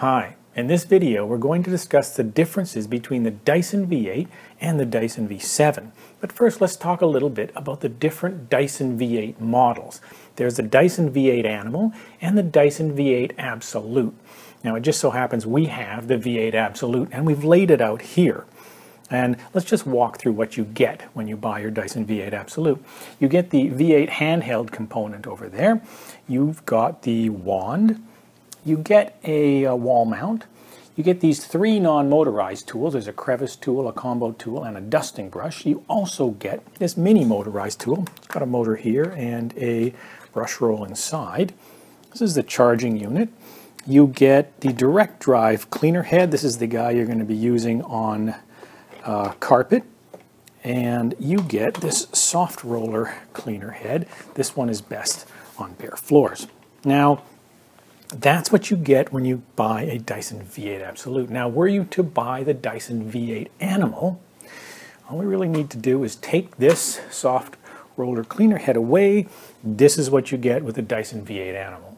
Hi, in this video we're going to discuss the differences between the Dyson V8 and the Dyson V7. But first let's talk a little bit about the different Dyson V8 models. There's the Dyson V8 Animal and the Dyson V8 Absolute. Now it just so happens we have the V8 Absolute and we've laid it out here. And let's just walk through what you get when you buy your Dyson V8 Absolute. You get the V8 handheld component over there. You've got the wand. You get a, a wall mount. You get these three non-motorized tools. There's a crevice tool, a combo tool, and a dusting brush. You also get this mini motorized tool. It's got a motor here and a brush roll inside. This is the charging unit. You get the direct drive cleaner head. This is the guy you're going to be using on uh, carpet and you get this soft roller cleaner head. This one is best on bare floors. Now, that's what you get when you buy a Dyson V8 Absolute. Now, were you to buy the Dyson V8 Animal, all we really need to do is take this soft roller cleaner head away. This is what you get with the Dyson V8 Animal.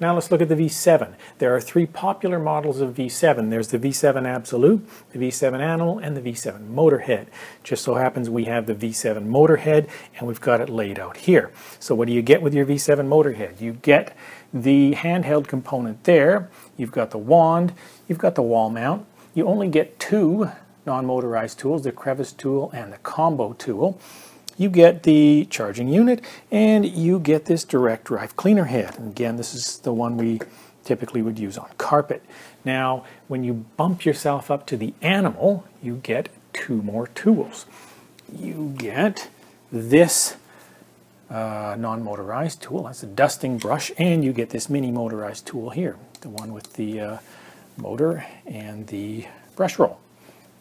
Now let's look at the V7. There are three popular models of V7. There's the V7 Absolute, the V7 Animal, and the V7 Motorhead. Just so happens we have the V7 Motorhead, and we've got it laid out here. So what do you get with your V7 Motorhead? You get the handheld component there, you've got the wand, you've got the wall mount. You only get two non-motorized tools, the crevice tool and the combo tool you get the charging unit and you get this direct drive cleaner head. And again, this is the one we typically would use on carpet. Now, when you bump yourself up to the animal, you get two more tools. You get this uh, non-motorized tool, that's a dusting brush, and you get this mini motorized tool here, the one with the uh, motor and the brush roll.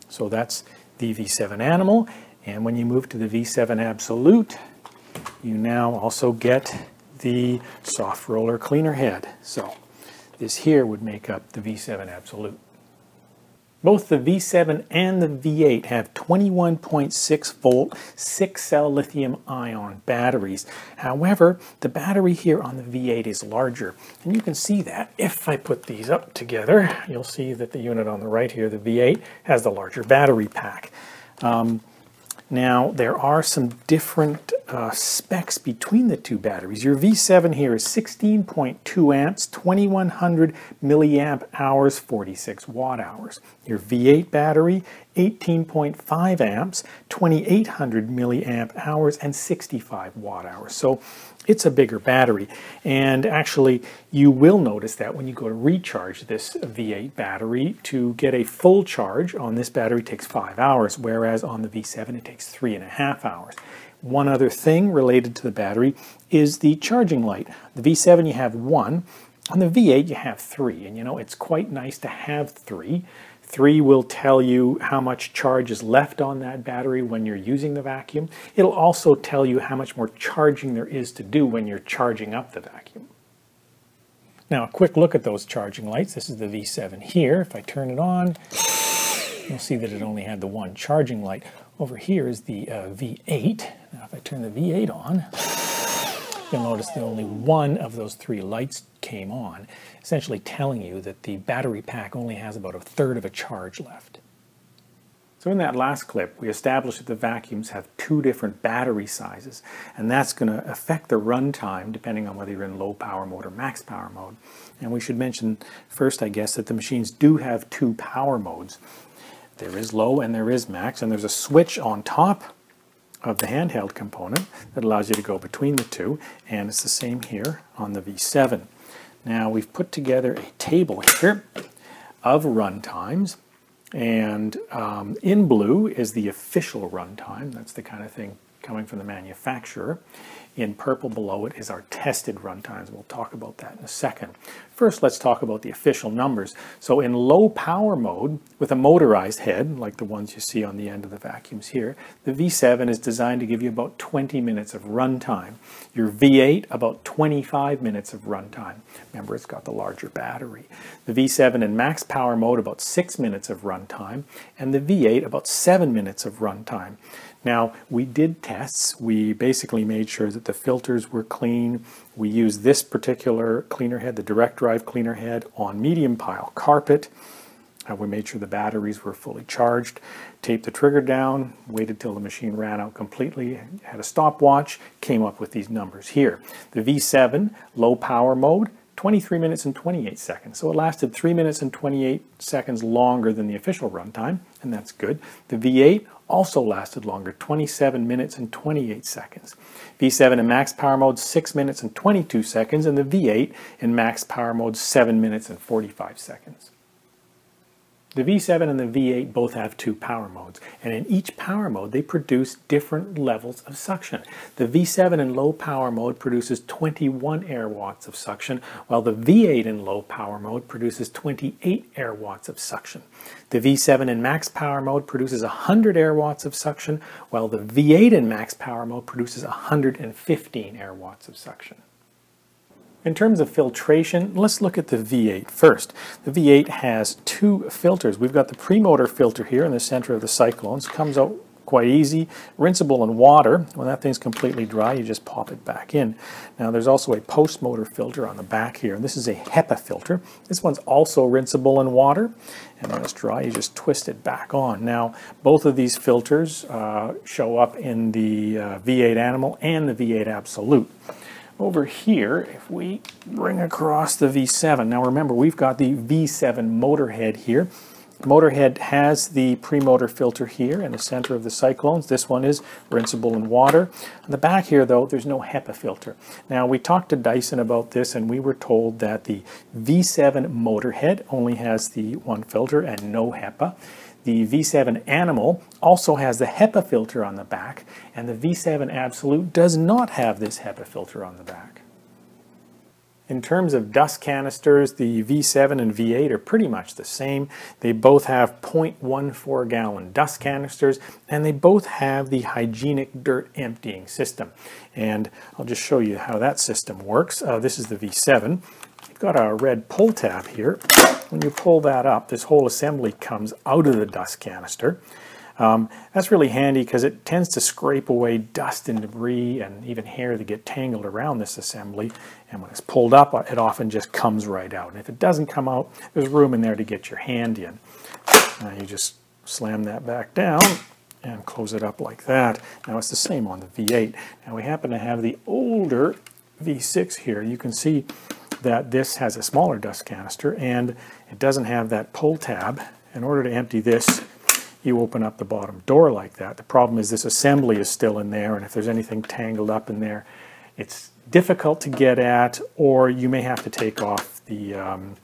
So that's the V7 Animal, and when you move to the V7 Absolute, you now also get the soft roller cleaner head. So this here would make up the V7 Absolute. Both the V7 and the V8 have 21.6 volt 6 cell lithium ion batteries. However, the battery here on the V8 is larger. And you can see that if I put these up together, you'll see that the unit on the right here, the V8, has the larger battery pack. Um, now, there are some different uh, specs between the two batteries. Your V7 here is 16.2 amps, 2100 milliamp hours, 46 watt hours. Your V8 battery, 18.5 amps, 2800 milliamp hours, and 65 watt hours. So it's a bigger battery. And actually, you will notice that when you go to recharge this V8 battery, to get a full charge on this battery takes five hours, whereas on the V7 it takes three and a half hours. One other thing related to the battery is the charging light. The V7 you have one, on the V8 you have three, and you know it's quite nice to have three. Three will tell you how much charge is left on that battery when you're using the vacuum. It'll also tell you how much more charging there is to do when you're charging up the vacuum. Now a quick look at those charging lights. This is the V7 here. If I turn it on, you'll see that it only had the one charging light. Over here is the uh, V8. Now if I turn the V8 on, you'll notice that only one of those three lights came on, essentially telling you that the battery pack only has about a third of a charge left. So in that last clip, we established that the vacuums have two different battery sizes, and that's going to affect the runtime depending on whether you're in low power mode or max power mode. And we should mention first, I guess, that the machines do have two power modes. There is low and there is max, and there's a switch on top of the handheld component that allows you to go between the two, and it's the same here on the V7. Now we've put together a table here of run times, and um, in blue is the official runtime. That's the kind of thing coming from the manufacturer. In purple below it is our tested runtimes. We'll talk about that in a second. First, let's talk about the official numbers. So in low power mode, with a motorized head, like the ones you see on the end of the vacuums here, the V7 is designed to give you about 20 minutes of runtime. Your V8, about 25 minutes of runtime. Remember, it's got the larger battery. The V7 in max power mode, about 6 minutes of runtime, and the V8, about 7 minutes of runtime. Now, we did tests, we basically made sure that the filters were clean. We use this particular cleaner head, the direct drive cleaner head, on medium pile carpet. Uh, we made sure the batteries were fully charged, taped the trigger down, waited till the machine ran out completely, had a stopwatch, came up with these numbers here. The V7 low power mode, 23 minutes and 28 seconds. So it lasted 3 minutes and 28 seconds longer than the official runtime, and that's good. The V8 also lasted longer, 27 minutes and 28 seconds. V7 in max power mode, 6 minutes and 22 seconds, and the V8 in max power mode, 7 minutes and 45 seconds. The V7 and the V8 both have two power modes, and in each power mode they produce different levels of suction. The V7 in low power mode produces 21 air watts of suction, while the V8 in low power mode produces 28 air watts of suction. The V7 in max power mode produces 100 air watts of suction, while the V8 in max power mode produces 115 air watts of suction. In terms of filtration, let's look at the V8 first. The V8 has two filters. We've got the premotor filter here in the center of the cyclones. Comes out quite easy, rinsable in water. When that thing's completely dry, you just pop it back in. Now there's also a post-motor filter on the back here, and this is a HEPA filter. This one's also rinsable in water, and when it's dry, you just twist it back on. Now, both of these filters uh, show up in the uh, V8 Animal and the V8 Absolute. Over here, if we bring across the V7, now remember we've got the V7 motor head here. The motor head has the premotor filter here in the center of the cyclones. This one is rinsable in water. On the back here though, there's no HEPA filter. Now we talked to Dyson about this and we were told that the V7 motor head only has the one filter and no HEPA. The V7 Animal also has the HEPA filter on the back, and the V7 Absolute does not have this HEPA filter on the back. In terms of dust canisters, the V7 and V8 are pretty much the same. They both have 0.14 gallon dust canisters and they both have the hygienic dirt emptying system. And I'll just show you how that system works. Uh, this is the V7 got a red pull tab here. When you pull that up, this whole assembly comes out of the dust canister. Um, that's really handy because it tends to scrape away dust and debris and even hair that get tangled around this assembly. And when it's pulled up, it often just comes right out. And if it doesn't come out, there's room in there to get your hand in. Now you just slam that back down and close it up like that. Now it's the same on the V8. Now we happen to have the older V6 here. You can see that this has a smaller dust canister and it doesn't have that pull tab. In order to empty this, you open up the bottom door like that. The problem is this assembly is still in there and if there's anything tangled up in there, it's difficult to get at or you may have to take off the um,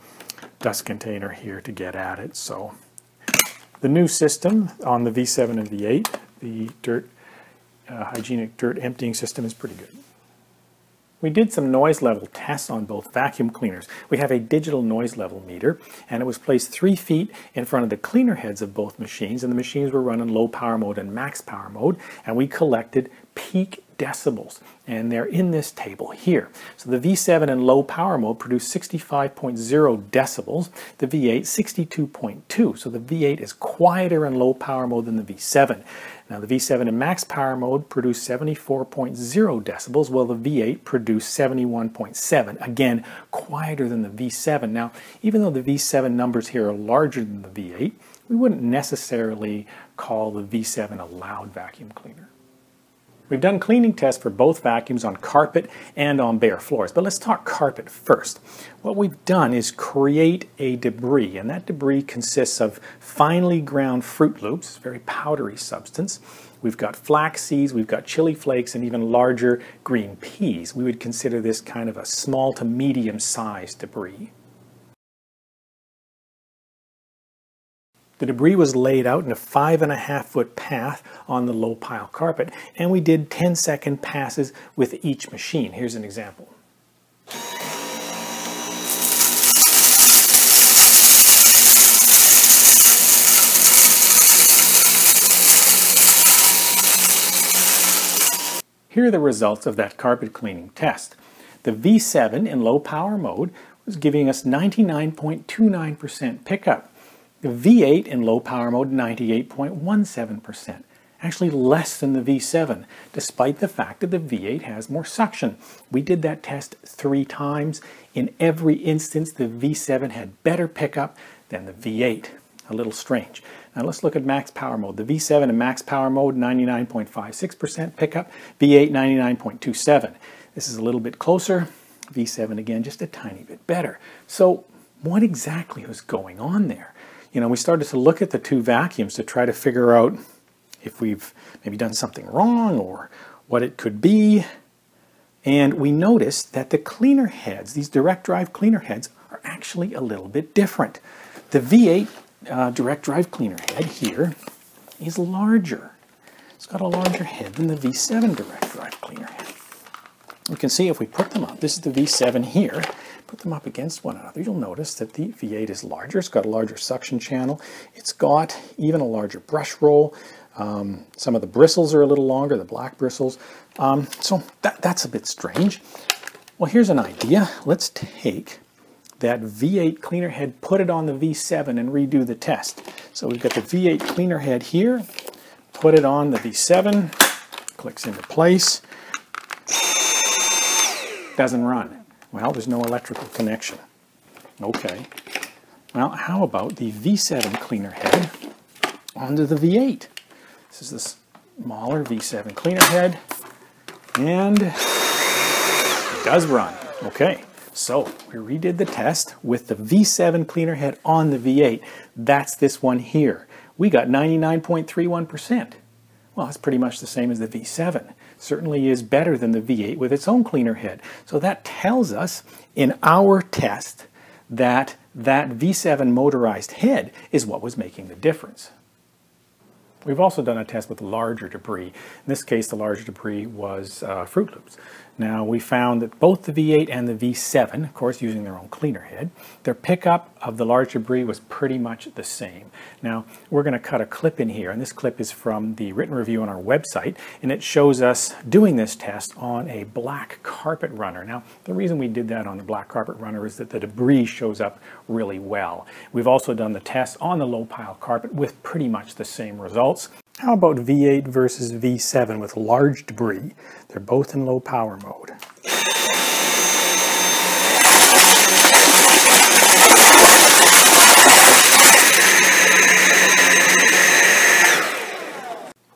dust container here to get at it. So the new system on the V7 and V8, the dirt uh, hygienic dirt emptying system is pretty good. We did some noise level tests on both vacuum cleaners. We have a digital noise level meter and it was placed three feet in front of the cleaner heads of both machines and the machines were run in low power mode and max power mode and we collected peak decibels and they're in this table here. So the V7 in low power mode produced 65.0 decibels, the V8 62.2. So the V8 is quieter in low power mode than the V7. Now the V7 in max power mode produced 74.0 decibels, while the V8 produced 71.7. Again, quieter than the V7. Now, even though the V7 numbers here are larger than the V8, we wouldn't necessarily call the V7 a loud vacuum cleaner. We've done cleaning tests for both vacuums on carpet and on bare floors, but let's talk carpet first. What we've done is create a debris, and that debris consists of finely ground Froot Loops, very powdery substance. We've got flax seeds, we've got chili flakes, and even larger green peas. We would consider this kind of a small to medium sized debris. The debris was laid out in a five and a half foot path on the low pile carpet, and we did 10 second passes with each machine. Here's an example. Here are the results of that carpet cleaning test. The V7 in low power mode was giving us 99.29% pickup. The V8 in low power mode, 98.17%. actually less than the V7, despite the fact that the V8 has more suction. We did that test three times. In every instance, the V7 had better pickup than the V8. A little strange. Now let's look at max power mode. The V7 in max power mode, 99.56% pickup, V8 99.27. This is a little bit closer. V7 again, just a tiny bit better. So what exactly was going on there? You know, we started to look at the two vacuums to try to figure out if we've maybe done something wrong or what it could be. And we noticed that the cleaner heads, these direct drive cleaner heads, are actually a little bit different. The V8 uh, direct drive cleaner head here is larger. It's got a larger head than the V7 direct drive cleaner head. You can see if we put them up, this is the V7 here, put them up against one another, you'll notice that the V8 is larger. It's got a larger suction channel. It's got even a larger brush roll. Um, some of the bristles are a little longer, the black bristles. Um, so that, that's a bit strange. Well, here's an idea. Let's take that V8 cleaner head, put it on the V7 and redo the test. So we've got the V8 cleaner head here, put it on the V7, clicks into place, doesn't run. Well, there's no electrical connection. Okay. Well, how about the V7 cleaner head onto the V8? This is the smaller V7 cleaner head, and it does run. Okay. So we redid the test with the V7 cleaner head on the V8. That's this one here. We got 99.31%. Well, that's pretty much the same as the V7. Certainly is better than the V8 with its own cleaner head. So that tells us in our test that that V7 motorized head is what was making the difference. We've also done a test with larger debris. In this case, the larger debris was uh, Froot Loops. Now, we found that both the V8 and the V7, of course using their own cleaner head, their pickup of the large debris was pretty much the same. Now, we're going to cut a clip in here, and this clip is from the written review on our website, and it shows us doing this test on a black carpet runner. Now, the reason we did that on the black carpet runner is that the debris shows up really well. We've also done the test on the low pile carpet with pretty much the same results. How about V8 versus V7 with large debris? They're both in low power mode.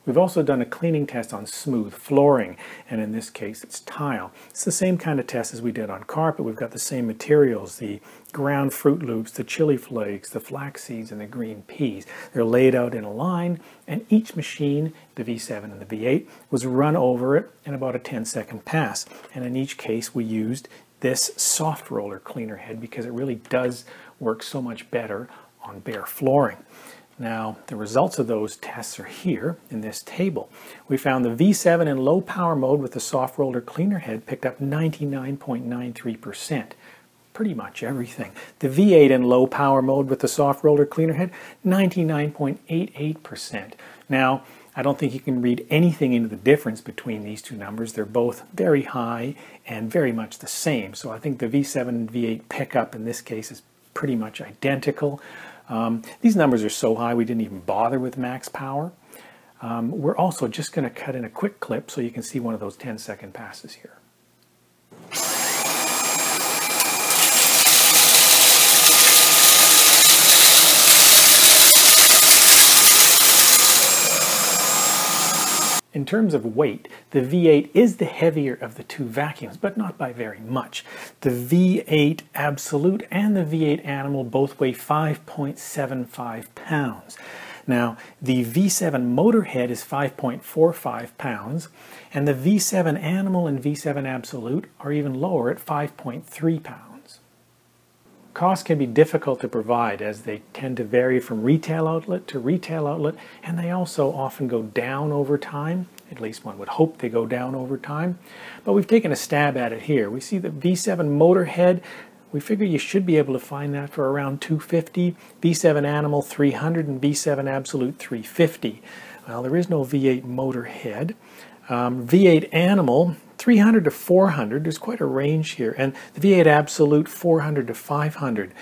We've also done a cleaning test on smooth flooring, and in this case it's tile. It's the same kind of test as we did on carpet. We've got the same materials, the ground Froot Loops, the chili flakes, the flax seeds, and the green peas. They're laid out in a line, and each machine, the V7 and the V8, was run over it in about a 10 second pass. And in each case we used this soft roller cleaner head because it really does work so much better on bare flooring. Now, the results of those tests are here in this table. We found the V7 in low power mode with the soft roller cleaner head picked up 99.93%. Pretty much everything. The V8 in low power mode with the soft roller cleaner head, 99.88%. Now, I don't think you can read anything into the difference between these two numbers. They're both very high and very much the same. So I think the V7 and V8 pickup in this case is pretty much identical. Um, these numbers are so high we didn't even bother with max power. Um, we're also just going to cut in a quick clip so you can see one of those 10 second passes here. In terms of weight, the V8 is the heavier of the two vacuums, but not by very much. The V8 Absolute and the V8 Animal both weigh 5.75 pounds. Now, the V7 Motorhead is 5.45 pounds, and the V7 Animal and V7 Absolute are even lower at 5.3 pounds. Costs can be difficult to provide as they tend to vary from retail outlet to retail outlet and they also often go down over time. At least one would hope they go down over time. But we've taken a stab at it here. We see the V7 Motorhead. We figure you should be able to find that for around 250. V7 Animal 300 and V7 Absolute 350. Well, there is no V8 Motorhead. Um, V8 Animal 300 to 400, there's quite a range here, and the V8 Absolute 400 to 500.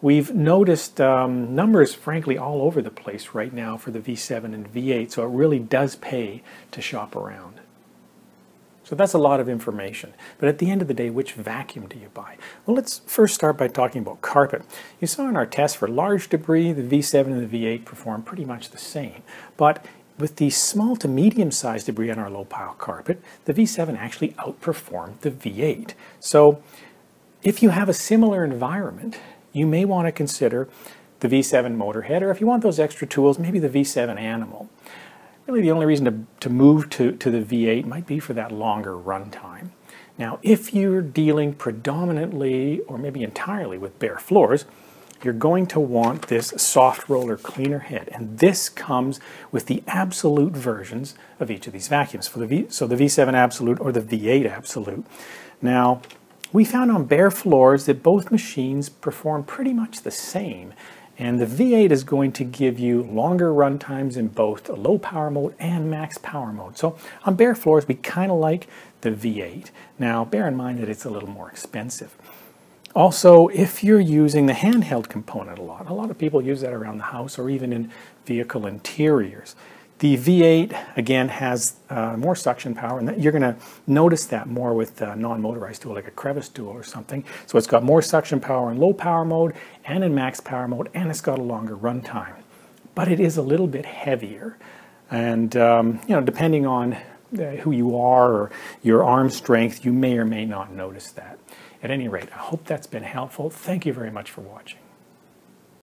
We've noticed um, numbers, frankly, all over the place right now for the V7 and V8, so it really does pay to shop around. So that's a lot of information. But at the end of the day, which vacuum do you buy? Well, let's first start by talking about carpet. You saw in our test for large debris, the V7 and the V8 perform pretty much the same. But with the small to medium sized debris on our low pile carpet, the V7 actually outperformed the V8. So if you have a similar environment, you may want to consider the V7 Motorhead, or if you want those extra tools, maybe the V7 Animal. Really the only reason to, to move to, to the V8 might be for that longer runtime. Now, if you're dealing predominantly or maybe entirely with bare floors, you're going to want this soft roller cleaner head. And this comes with the absolute versions of each of these vacuums. For the v, so the V7 Absolute or the V8 Absolute. Now, we found on bare floors that both machines perform pretty much the same. And the V8 is going to give you longer run times in both low power mode and max power mode. So on bare floors, we kind of like the V8. Now, bear in mind that it's a little more expensive. Also, if you're using the handheld component a lot, a lot of people use that around the house or even in vehicle interiors. The V8, again, has uh, more suction power, and you're going to notice that more with a non-motorized tool like a crevice tool or something. So it's got more suction power in low power mode and in max power mode, and it's got a longer runtime. But it is a little bit heavier. And, um, you know, depending on uh, who you are or your arm strength, you may or may not notice that. At any rate, I hope that's been helpful. Thank you very much for watching.